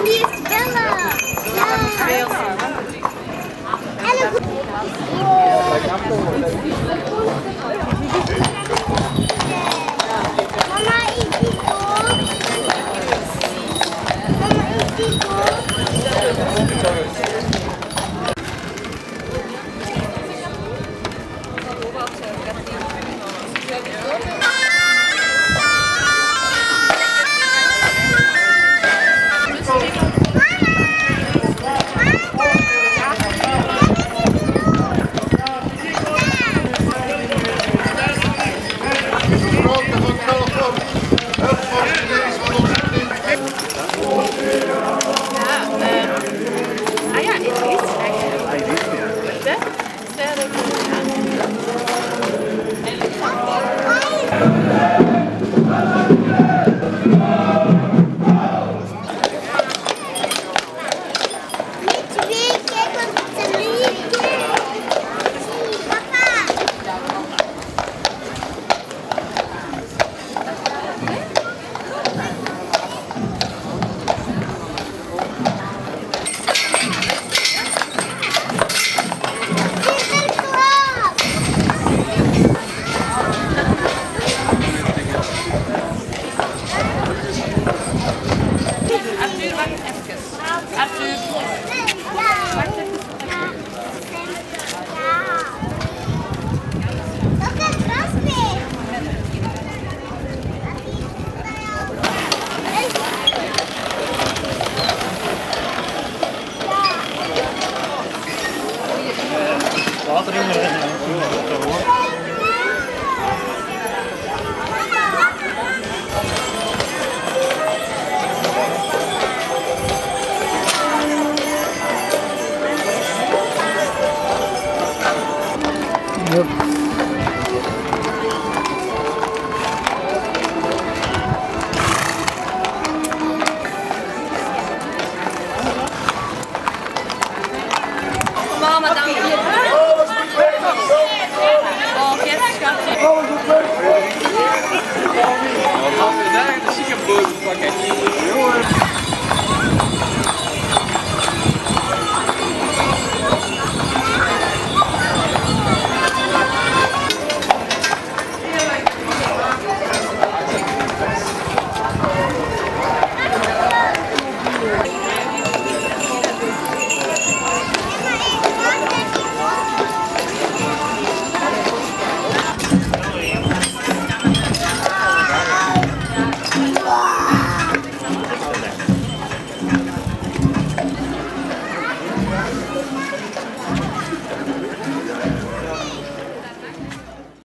Mama, is die Met Yep.